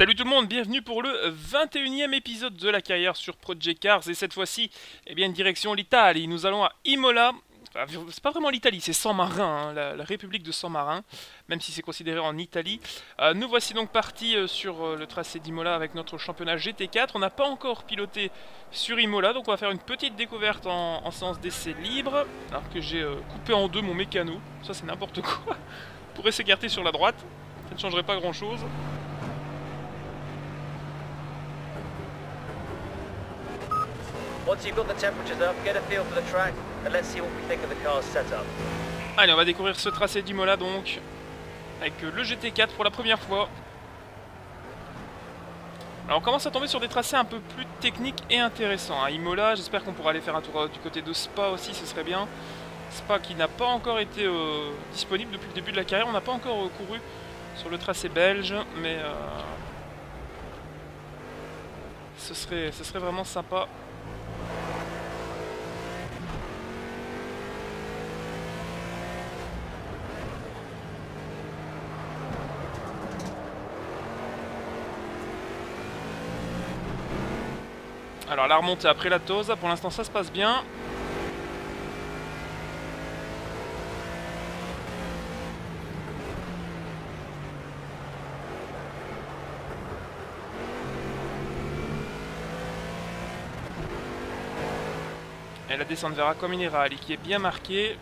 Salut tout le monde, bienvenue pour le 21e épisode de la carrière sur Project Cars et cette fois-ci, eh bien, direction l'Italie. Nous allons à Imola. c'est pas vraiment l'Italie, c'est San Marin, hein, la, République de San Marin, même si c'est considéré en Italie. Euh, nous voici donc partis euh, sur euh, le tracé d'Imola avec notre championnat GT4. On n'a pas encore piloté sur Imola, donc on va faire une petite découverte en, en séance d'essai libre, alors que j'ai coupé en deux mon mécano. Ça c'est n'importe quoi. Pourrait s'écarter sur la droite, ça ne changerait pas grand-chose. Allez, on va découvrir ce tracé d'Imola donc, avec euh, le GT4 pour la première fois. Alors on commence à tomber sur des tracés un peu plus techniques et intéressants. À Imola, j'espère qu'on pourra aller faire un tour euh, du côté de Spa aussi, ce serait bien. Spa qui n'a pas encore été euh, disponible depuis le début de la carrière, on n'a pas encore couru sur le tracé belge, mais ce, serait, ce serait vraiment sympa Alors la remontée après la Tosa, pour l'instant ça se passe bien. Et la descente vers Aquaminerali qui est bien marquée.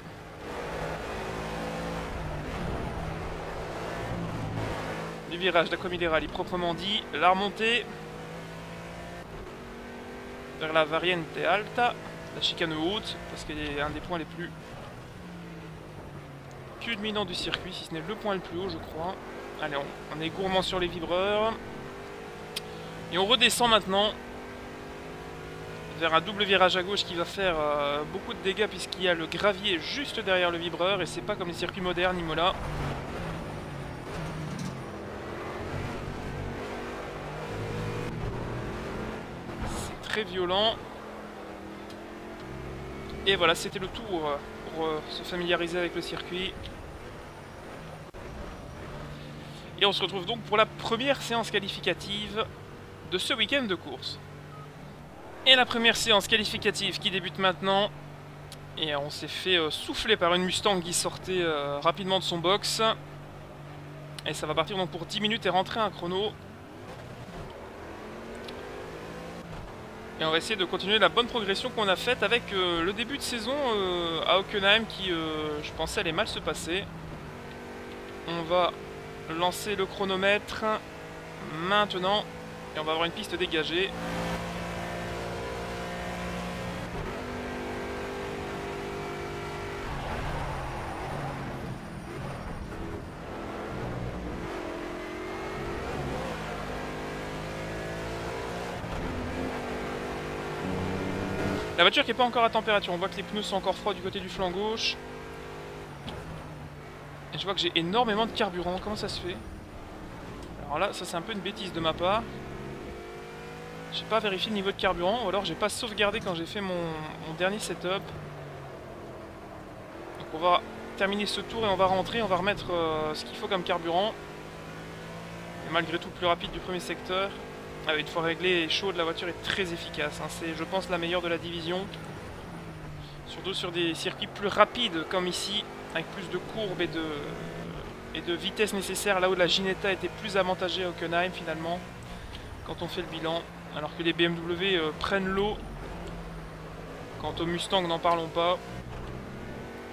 Du virage d'Aquaminerali proprement dit. La remontée vers la variante alta, la chicane haute, parce qu'elle est un des points les plus culminants du circuit, si ce n'est le point le plus haut, je crois. Allez, on, est gourmand sur les vibreurs. Et on redescend maintenant vers un double virage à gauche qui va faire euh, beaucoup de dégâts puisqu'il y a le gravier juste derrière le vibreur et c'est pas comme les circuits modernes Imola. Violent. Et voilà, c'était le tour euh, pour euh, se familiariser avec le circuit. Et on se retrouve donc pour la première séance qualificative de ce week-end de course. Et la première séance qualificative qui débute maintenant. Et on s'est fait euh, souffler par une Mustang qui sortait rapidement de son box. Et ça va partir donc pour 10 minutes et rentrer un chrono Et on va essayer de continuer la bonne progression qu'on a faite avec euh, le début de saison euh, à Hockenheim qui, euh, je pensais, allait mal se passer. On va lancer le chronomètre maintenant et on va avoir une piste dégagée. Voiture qui n'est pas encore à température, on voit que les pneus sont encore froids du côté du flanc gauche. Et je vois que j'ai énormément de carburant, comment ça se fait? Alors là, ça c'est un peu une bêtise de ma part. J'ai pas vérifié le niveau de carburant, ou alors j'ai pas sauvegardé quand j'ai fait mon, dernier setup. Donc on va terminer ce tour et on va rentrer, on va remettre euh, ce qu'il faut comme carburant. Et malgré tout plus rapide du premier secteur. Ah une fois réglé et chaude, la voiture est très efficace. Hein. C'est, je pense, la meilleure de la division. Surtout sur des circuits plus rapides comme ici, avec plus de courbes et de, et de vitesse nécessaire, là où la Ginetta était plus avantagée à Hockenheim finalement, quand on fait le bilan. Alors que les BMW euh, prennent l'eau. Quant aux Mustang, n'en parlons pas.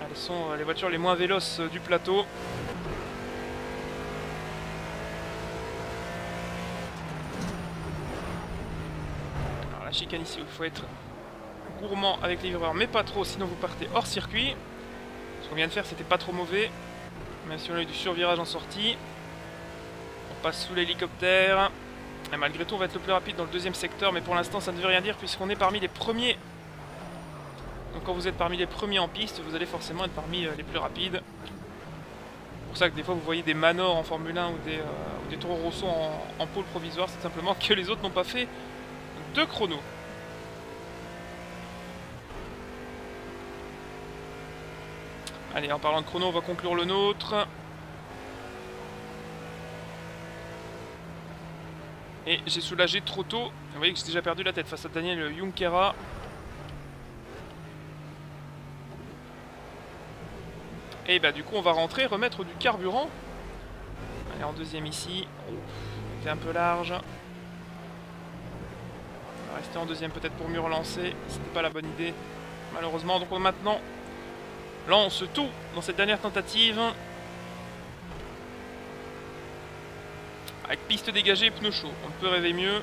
Elles sont euh, les voitures les moins véloces euh, du plateau. Chicane ici il faut être gourmand avec les vireurs, mais pas trop, sinon vous partez hors circuit. Ce qu'on vient de faire, c'était pas trop mauvais, même si on a eu du survirage en sortie. On passe sous l'hélicoptère. Et malgré tout, on va être le plus rapide dans le deuxième secteur, mais pour l'instant, ça ne veut rien dire puisqu'on est parmi les premiers. Donc quand vous êtes parmi les premiers en piste, vous allez forcément être parmi euh, les plus rapides. C'est pour ça que des fois, vous voyez des Manors en Formule 1 ou des, euh, en pôle provisoire, c'est simplement que les autres n'ont pas fait deux chronos. Allez, en parlant de chrono, on va conclure le nôtre. Et j'ai soulagé trop tôt. Vous voyez que j'ai déjà perdu la tête face à Daniel Junkera. Et bah du coup on va rentrer, remettre du carburant. Allez en deuxième ici. Oh, un peu large. On rester en deuxième peut-être pour mieux relancer. C'était pas la bonne idée. Malheureusement. Donc maintenant lance tout dans cette dernière tentative. Avec piste dégagée et pneus chauds. On peut rêver mieux.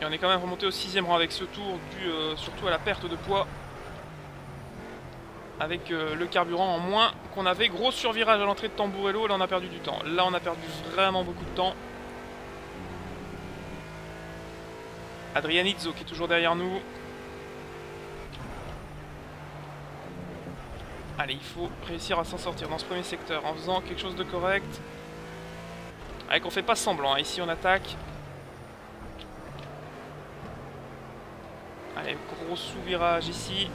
Et on est quand même remonté au sixième rang avec ce tour, dû euh, surtout à la perte de poids. Avec euh, le carburant en moins qu'on avait. Gros survirage à l'entrée de Tamburello, là on a perdu du temps. Là on a perdu vraiment beaucoup de temps. Adrianizzo qui est toujours derrière nous. Allez, il faut réussir à s'en sortir dans ce premier secteur en faisant quelque chose de correct. Allez, qu'on fait pas semblant. Hein. Ici, on attaque. Allez, gros sous-virage ici.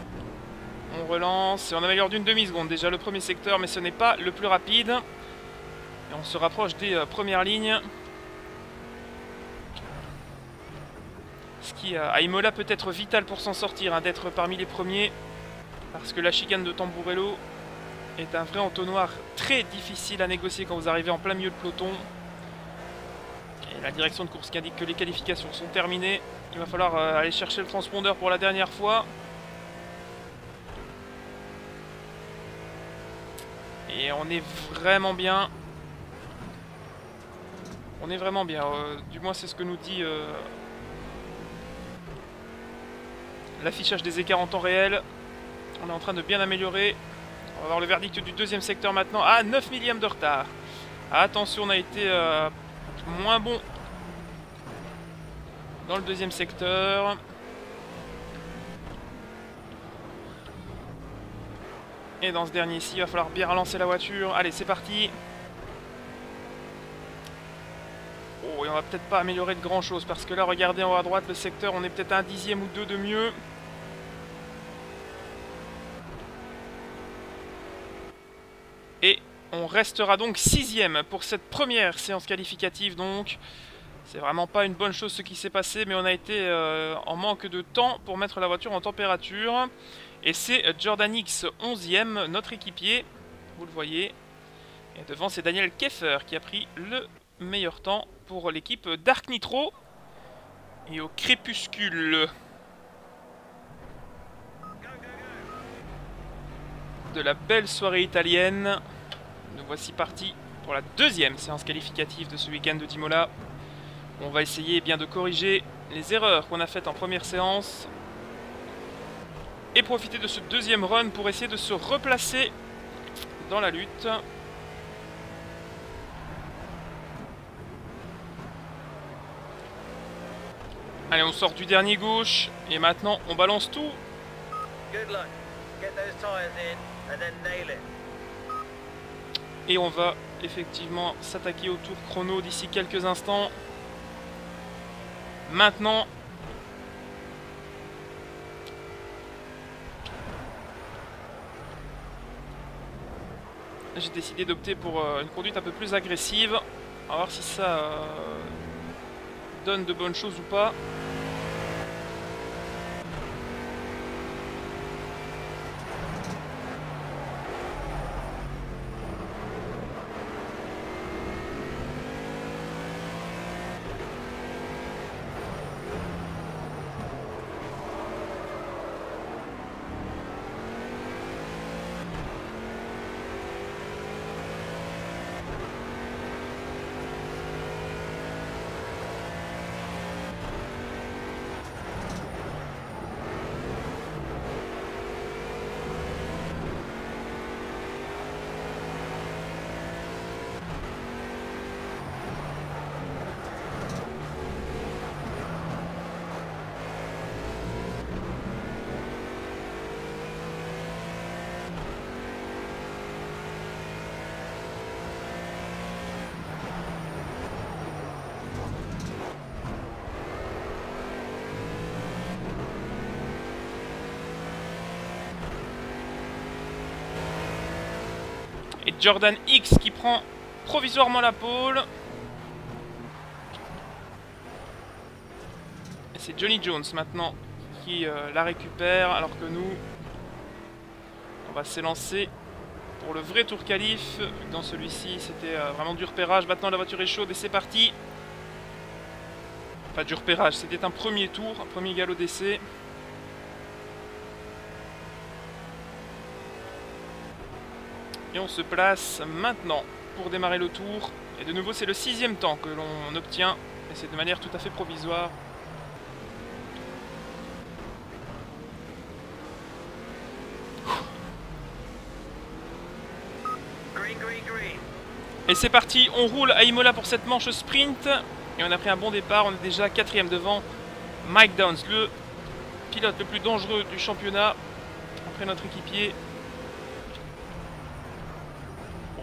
On relance et on améliore d'une demi-seconde. Déjà le premier secteur, mais ce n'est pas le plus rapide. Et on se rapproche des euh, premières lignes. Ce qui, euh, à Imola, peut être vital pour s'en sortir, hein, d'être parmi les premiers. Parce que la chicane de Tamburello est un vrai entonnoir très difficile à négocier quand vous arrivez en plein milieu de peloton. Et la direction de course qui indique que les qualifications sont terminées. Il va falloir euh, aller chercher le transpondeur pour la dernière fois. Et on est vraiment bien. On est vraiment bien. Euh, du moins c'est ce que nous dit euh, l'affichage des écarts en temps réel. On est en train de bien améliorer. On va voir le verdict du deuxième secteur maintenant. Ah, 9 millièmes de retard. Attention, on a été euh, moins bon dans le deuxième secteur. Et dans ce dernier ici, il va falloir bien relancer la voiture. Allez, c'est parti. Oh, et on va peut-être pas améliorer de grand chose parce que là, regardez en haut à droite, le secteur, on est peut-être un dixième ou deux de mieux. Et on restera donc sixième pour cette première séance qualificative donc. C'est vraiment pas une bonne chose ce qui s'est passé, mais on a été euh, en manque de temps pour mettre la voiture en température. Et c'est Jordan X 11ème, notre équipier, vous le voyez. Et devant c'est Daniel Keffer qui a pris le meilleur temps pour l'équipe Dark Nitro. Et au crépuscule de la belle soirée italienne. Nous voici partis pour la deuxième séance qualificative de ce week-end de Dimola. On va essayer bien de corriger les erreurs qu'on a faites en première séance. Et profiter de ce deuxième run pour essayer de se replacer dans la lutte. Allez, on sort du dernier gauche. Et maintenant, on balance tout. Et on va effectivement s'attaquer au tour chrono d'ici quelques instants. Maintenant, j'ai décidé d'opter pour euh, une conduite un peu plus agressive. On va voir si ça euh, donne de bonnes choses ou pas. Et Jordan X qui prend provisoirement la pole. Et c'est Johnny Jones maintenant qui euh, la récupère alors que nous, on va s'élancer pour le vrai tour qualif. Dans celui-ci, c'était euh, vraiment du repérage. Maintenant, la voiture est chaude et c'est parti. Enfin, du repérage, c'était un premier tour, un premier galop d'essai. Et on se place maintenant pour démarrer le tour. Et de nouveau, c'est le sixième temps que l'on obtient. Et c'est de manière tout à fait provisoire. Et c'est parti, on roule à Imola pour cette manche sprint. Et on a pris un bon départ, on est déjà quatrième devant Mike Downs, le pilote le plus dangereux du championnat. Après notre équipier.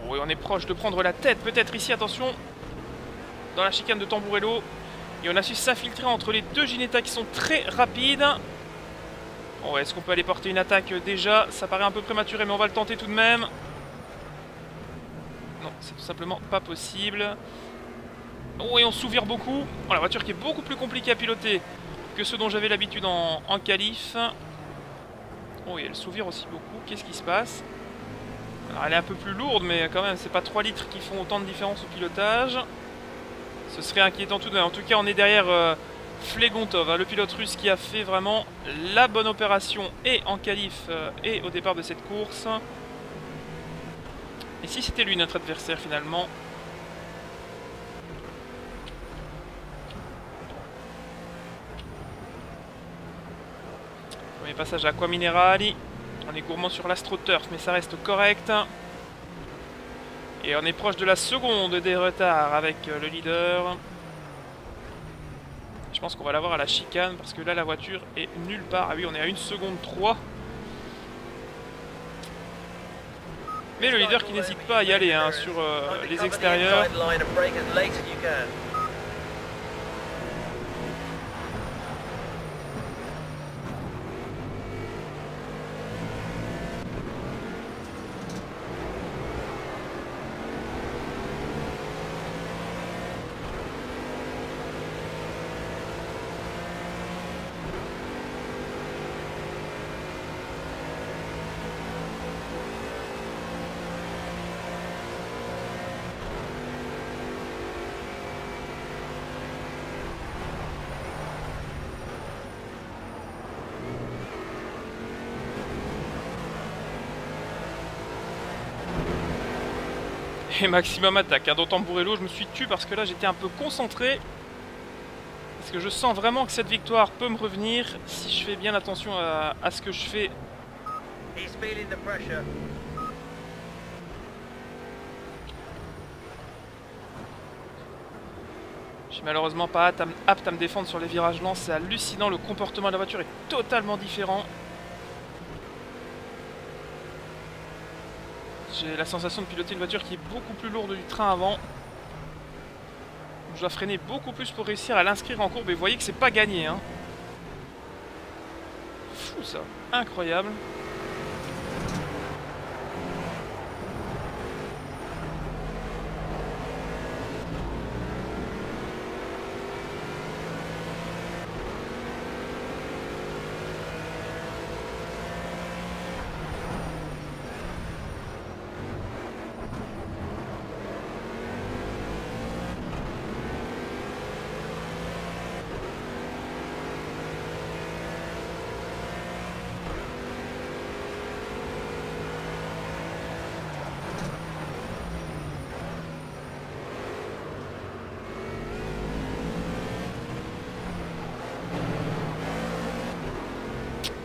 Oh, et on est proche de prendre la tête, peut-être ici, attention. Dans la chicane de Tamburello. Et on a su s'infiltrer entre les deux Ginetta qui sont très rapides. Bon, est-ce qu'on peut aller porter une attaque déjà? Ça paraît un peu prématuré, mais on va le tenter tout de même c'est tout simplement pas possible. Oh, et on s'ouvre beaucoup. Oh, la voiture qui est beaucoup plus compliquée à piloter que ce dont j'avais l'habitude en, en qualif. Oh, et elle s'ouvre aussi beaucoup. Qu'est-ce qui se passe? Elle est un peu plus lourde, mais quand même, c'est pas 3 litres qui font autant de différence au pilotage. Ce serait inquiétant tout de même. En tout cas, on est derrière euh, Flegontov, hein, le pilote russe qui a fait vraiment la bonne opération et en qualif euh, et au départ de cette course. Et si c'était lui notre adversaire finalement? Premier passage à Aqua Minerali. On est gourmand sur l'AstroTurf, mais ça reste correct. Et on est proche de la seconde des retards avec euh, le leader. Je pense qu'on va l'avoir à la chicane parce que là la voiture est nulle part. Ah oui, on est à 1 seconde 3. Mais le leader qui n'hésite pas à y aller hein, sur euh, les extérieurs. Et maximum attaque. Hein. Dans Tamburello, je me suis tué parce que là j'étais un peu concentré. Parce que je sens vraiment que cette victoire peut me revenir si je fais bien attention à, ce que je fais. Je suis malheureusement pas apte à me défendre sur les virages lents. C'est hallucinant, le comportement de la voiture est totalement différent. J'ai la sensation de piloter une voiture qui est beaucoup plus lourde du train avant. Je dois freiner beaucoup plus pour réussir à l'inscrire en courbe. Et vous voyez que c'est pas gagné. Hein. Fou ça. Incroyable.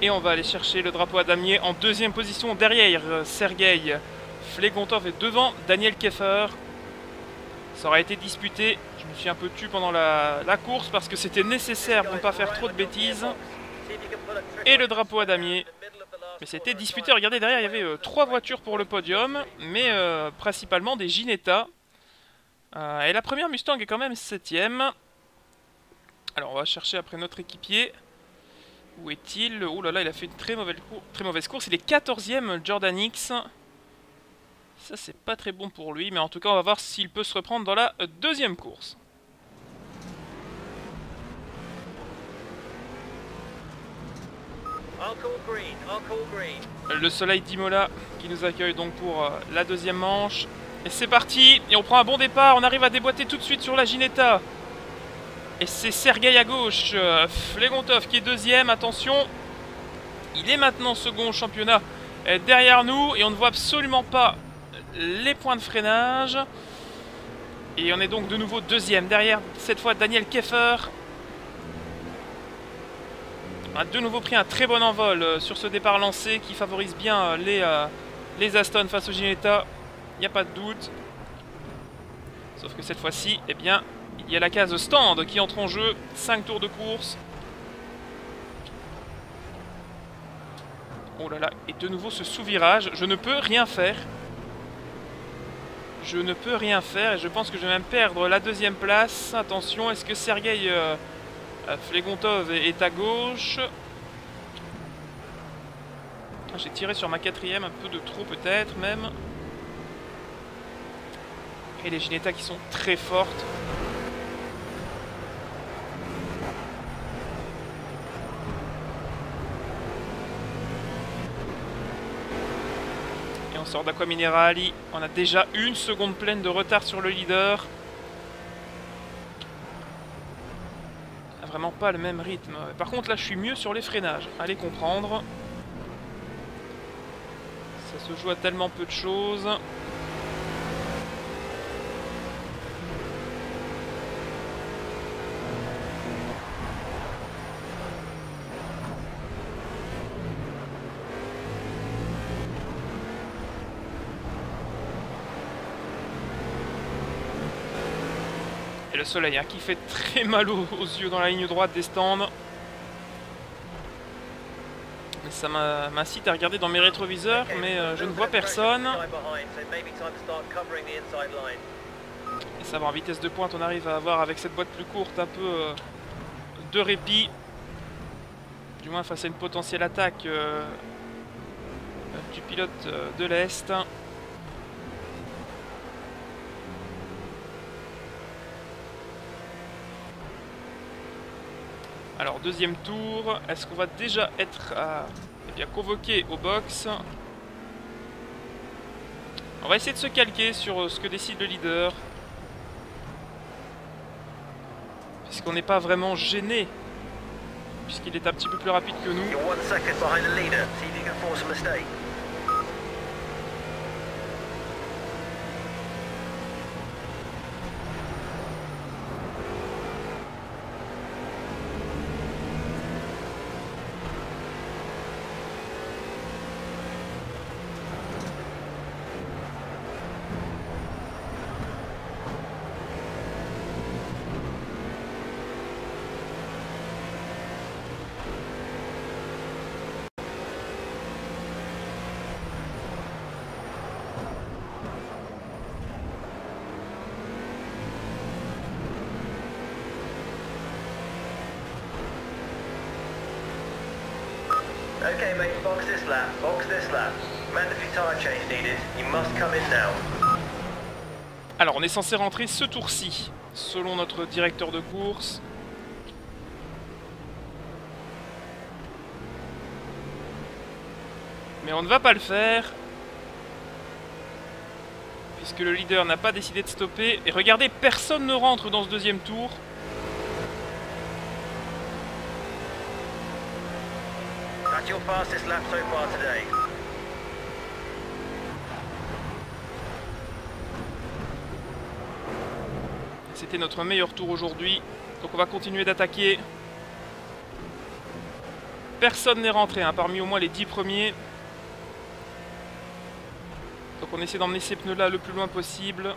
Et on va aller chercher le drapeau à damier en deuxième position derrière euh, Sergei Flegontov est devant Daniel Keffer. Ça aurait été disputé. Je me suis un peu tué pendant la, course parce que c'était nécessaire pour ne pas faire trop de bêtises. Et le drapeau à damier. Mais c'était disputé. Regardez, derrière, il y avait euh, trois voitures pour le podium, mais euh, principalement des Ginetta. et la première Mustang est quand même septième. Alors, on va chercher après notre équipier. Où est-il? Oh là là, il a fait une très mauvaise, très mauvaise course. Il est 14ème Jordan X. Ça, c'est pas très bon pour lui, mais en tout cas, on va voir s'il peut se reprendre dans la deuxième course. Le soleil d'Imola qui nous accueille donc pour euh, la deuxième manche. Et c'est parti Et on prend un bon départ, on arrive à déboîter tout de suite sur la Ginetta. Et c'est Sergei à gauche, euh, Flegontov qui est deuxième, attention. Il est maintenant second au championnat euh, derrière nous et on ne voit absolument pas les points de freinage. Et on est donc de nouveau deuxième derrière cette fois Daniel Keffer. On a de nouveau pris un très bon envol euh, sur ce départ lancé qui favorise bien les, les Aston face au Ginetta. Il n'y a pas de doute. Sauf que cette fois-ci, eh bien, il y a la case stand qui entre en jeu. 5 tours de course. Oh là là, et de nouveau ce sous-virage. Je ne peux rien faire. Je ne peux rien faire et je pense que je vais même perdre la deuxième place. Attention, est-ce que Sergei euh, euh, Flegontov est à gauche? Ah, J'ai tiré sur ma quatrième, un peu de trop peut-être même. Et les Ginetta qui sont très fortes. Sort d'Aqua Minerali. On a déjà une seconde pleine de retard sur le leader. Vraiment pas le même rythme. Par contre là je suis mieux sur les freinages. Allez comprendre. Ça se joue à tellement peu de choses. Le soleil hein, qui fait très mal aux, yeux dans la ligne droite des stands. Ça m'incite à regarder dans mes rétroviseurs, mais euh, je ne vois personne. Et ça va en vitesse de pointe, on arrive à avoir avec cette boîte plus courte un peu euh, de répit. Du moins face à une potentielle attaque euh, du pilote de l'Est. Alors, deuxième tour. Est-ce qu'on va déjà être eh bien, convoqué au box? On va essayer de se calquer sur euh, ce que décide le leader. Puisqu'on n'est pas vraiment gêné. Puisqu'il est un petit peu plus rapide que nous. Alors, on est censé rentrer ce tour-ci, selon notre directeur de course. Mais on ne va pas le faire. Puisque le leader n'a pas décidé de stopper. Et regardez, personne ne rentre dans ce deuxième tour. C'était notre meilleur tour aujourd'hui. Donc on va continuer d'attaquer. Personne n'est rentré, hein, parmi au moins les 10 premiers. Donc on essaie d'emmener ces pneus là le plus loin possible.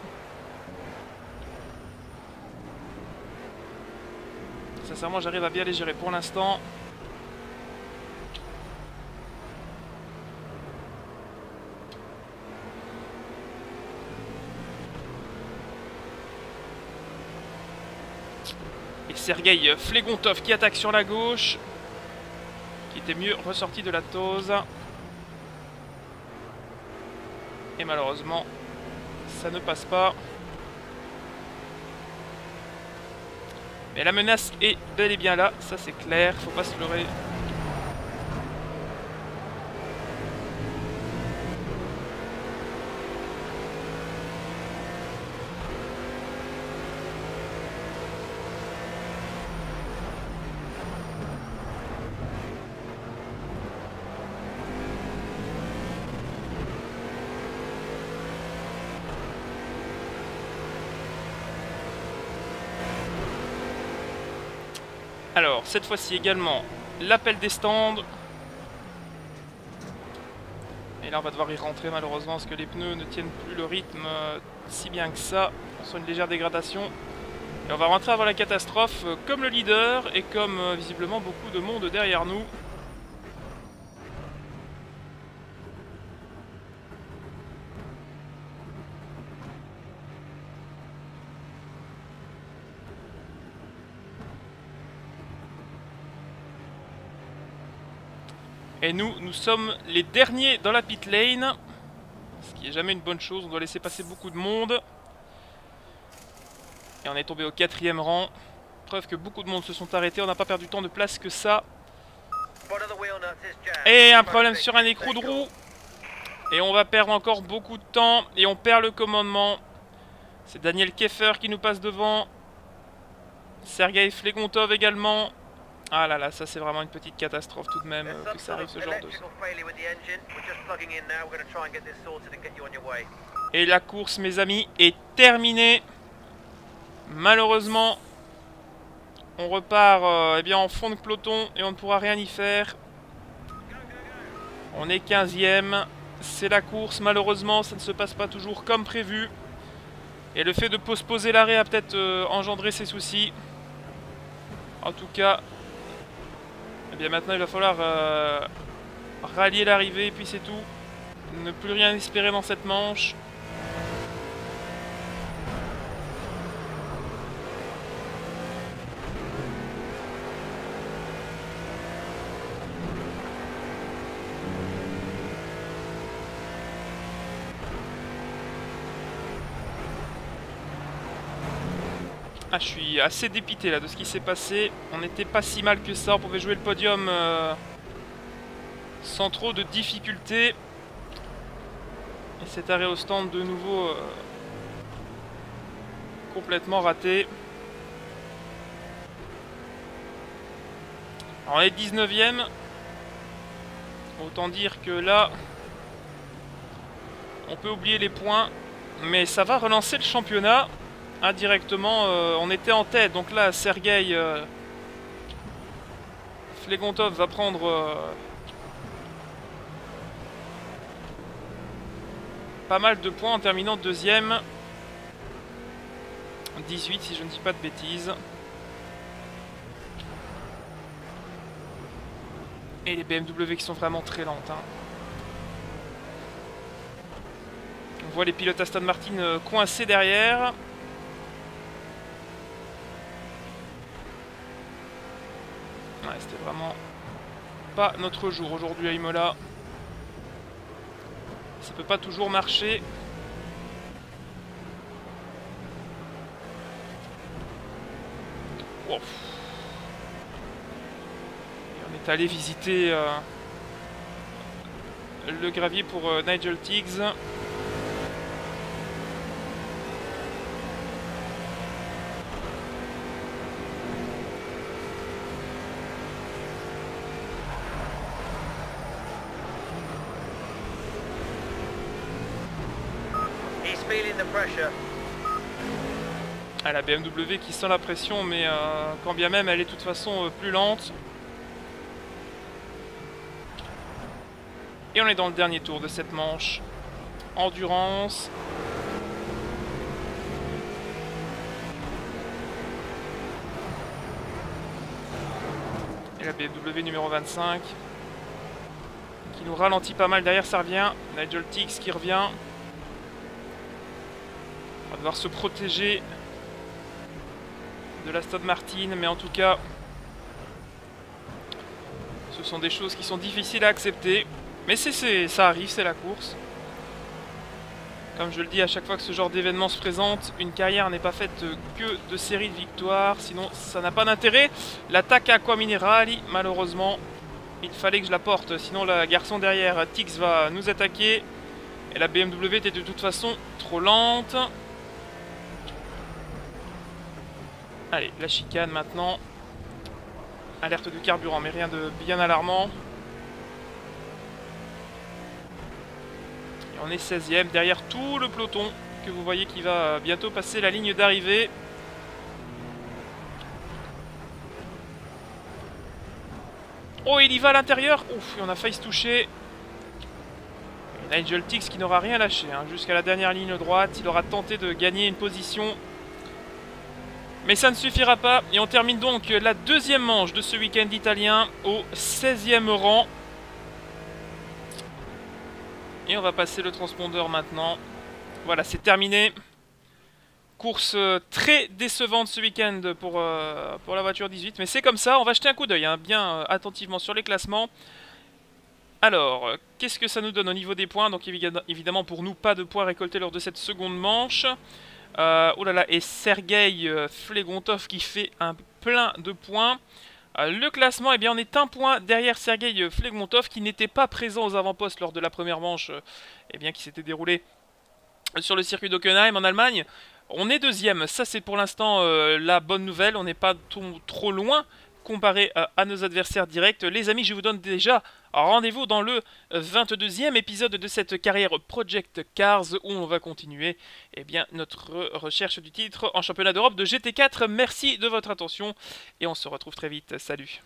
Sincèrement j'arrive à bien les gérer pour l'instant. Sergei Flegontov qui attaque sur la gauche. Qui était mieux ressorti de la tose. Et malheureusement, ça ne passe pas. Mais la menace est bel et bien là, ça c'est clair, faut pas se leurrer. Alors, cette fois-ci également, l'appel des stands. Et là, on va devoir y rentrer malheureusement parce que les pneus ne tiennent plus le rythme euh, si bien que ça. On sent une légère dégradation. Et on va rentrer avant la catastrophe euh, comme le leader et comme euh, visiblement beaucoup de monde derrière nous. Et nous, nous sommes les derniers dans la pit lane. Ce qui est jamais une bonne chose, on doit laisser passer beaucoup de monde. Et on est tombé au quatrième rang. Preuve que beaucoup de monde se sont arrêtés, on n'a pas perdu tant de place que ça. Et un problème sur un écrou de roue. Et on va perdre encore beaucoup de temps. Et on perd le commandement. C'est Daniel Keffer qui nous passe devant. Sergei Flegontov également. Ah là là, ça c'est vraiment une petite catastrophe tout de même euh, que ça arrive ce genre de... Et la course, mes amis, est terminée. Malheureusement, on repart euh, eh bien, en fond de peloton et on ne pourra rien y faire. On est 15ème. C'est la course. Malheureusement, ça ne se passe pas toujours comme prévu. Et le fait de postposer l'arrêt a peut-être euh, engendré ses soucis. En tout cas, et eh bien maintenant il va falloir euh, rallier l'arrivée et puis c'est tout. Ne plus rien espérer dans cette manche. Ah, je suis assez dépité là de ce qui s'est passé. On n'était pas si mal que ça. On pouvait jouer le podium euh, sans trop de difficultés. Et cet arrêt au stand de nouveau euh, complètement raté. On est 19ème. Autant dire que là, on peut oublier les points. Mais ça va relancer le championnat indirectement, euh, on était en tête. Donc là, Sergei euh, Flegontov va prendre euh, pas mal de points en terminant deuxième. 18 si je ne dis pas de bêtises. Et les BMW qui sont vraiment très lentes. Hein. On voit les pilotes Aston Martin coincés derrière. C'était vraiment pas notre jour aujourd'hui à Imola. Ça peut pas toujours marcher. on est allé visiter euh, le gravier pour euh, Nigel Tiggs. À la BMW qui sent la pression, mais euh, quand bien même elle est de toute façon euh, plus lente. Et on est dans le dernier tour de cette manche. Endurance. Et la BMW numéro 25 qui nous ralentit pas mal derrière, ça revient. Nigel Tix qui revient. On va devoir se protéger de la Stade Martin, mais en tout cas, ce sont des choses qui sont difficiles à accepter. Mais c'est ça arrive, c'est la course. Comme je le dis à chaque fois que ce genre d'événement se présente, une carrière n'est pas faite que de séries de victoires, sinon ça n'a pas d'intérêt. L'attaque Aqua Minerali, malheureusement, il fallait que je la porte, sinon le garçon derrière, Tix, va nous attaquer. Et la BMW était de toute façon trop lente. Allez, la chicane maintenant. Alerte de carburant, mais rien de bien alarmant. On est 16ème, derrière tout le peloton que vous voyez qui va bientôt passer la ligne d'arrivée. Oh, il y va à l'intérieur Ouf, on a failli se toucher. Nigel Tix qui n'aura rien lâché. Hein. Jusqu'à la dernière ligne droite, il aura tenté de gagner une position. Mais ça ne suffira pas. Et on termine donc la deuxième manche de ce week-end italien au 16e rang. Et on va passer le transpondeur maintenant. Voilà, c'est terminé. Course euh, très décevante ce week-end pour, euh, la voiture 18. Mais c'est comme ça, on va jeter un coup d'œil hein, bien euh, attentivement sur les classements. Alors, qu'est-ce que ça nous donne au niveau des points? Donc évidemment pour nous, pas de points récoltés lors de cette seconde manche. Oh là là, et Sergei Flegontov qui fait un plein de points. le classement, eh bien, on est un point derrière Sergei Flegontov qui n'était pas présent aux avant-postes lors de la première manche eh bien, qui s'était déroulée sur le circuit d'Ockenheim en Allemagne. On est deuxième, ça c'est pour l'instant euh, la bonne nouvelle, on n'est pas trop loin comparé euh, à nos adversaires directs. Les amis, je vous donne déjà rendez-vous dans le 22e épisode de cette carrière Project Cars où on va continuer eh bien, notre recherche du titre en championnat d'Europe de GT4. Merci de votre attention et on se retrouve très vite. Salut